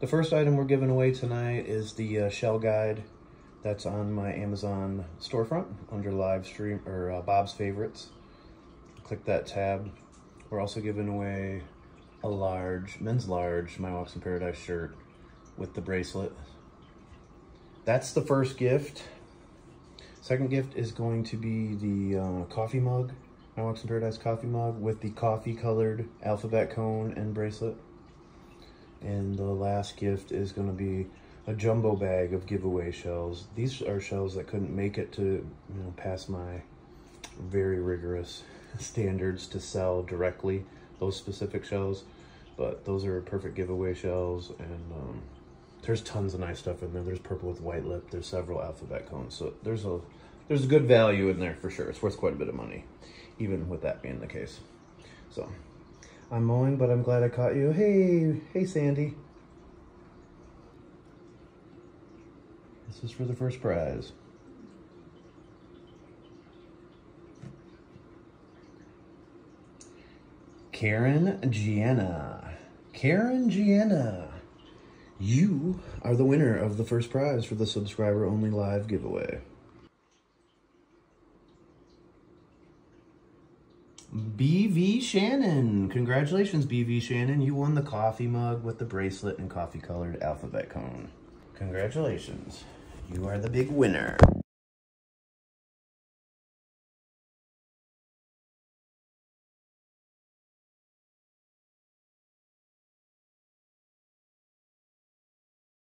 The first item we're giving away tonight is the uh, shell guide that's on my Amazon storefront under live stream or uh, Bob's favorites. Click that tab. We're also giving away a large, men's large, My Walks in Paradise shirt with the bracelet. That's the first gift. Second gift is going to be the uh, coffee mug, My Walks in Paradise coffee mug with the coffee colored alphabet cone and bracelet. And the last gift is going to be a jumbo bag of giveaway shells. These are shells that couldn't make it to you know pass my very rigorous standards to sell directly those specific shells but those are perfect giveaway shells and um, there's tons of nice stuff in there. There's purple with white lip. There's several alphabet cones so there's a there's a good value in there for sure. It's worth quite a bit of money even with that being the case. So i'm mowing but i'm glad i caught you hey hey sandy this is for the first prize Karen Jeanna. Karen Jeanna. You are the winner of the first prize for the subscriber only live giveaway. BV Shanlon. Congratulations, BV Shanlon. You won the coffee mug with the bracelet and coffee colored alphabet cone. Congratulations. You are the big winner.